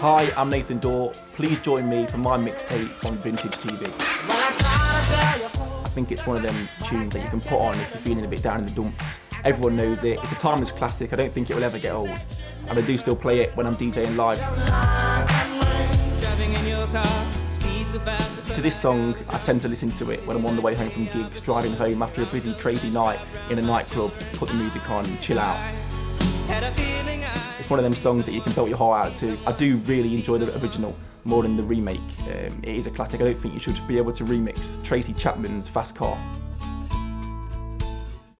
Hi, I'm Nathan Dawe. Please join me for my mixtape on Vintage TV. I think it's one of them tunes that you can put on if you're feeling a bit down in the dumps. Everyone knows it. It's a timeless classic. I don't think it will ever get old. And I do still play it when I'm DJing live. To this song, I tend to listen to it when I'm on the way home from gigs, driving home after a busy, crazy night in a nightclub, put the music on, chill out. It's one of them songs that you can belt your heart out to. I do really enjoy the original more than the remake. Um, it is a classic. I don't think you should be able to remix Tracy Chapman's Fast Car.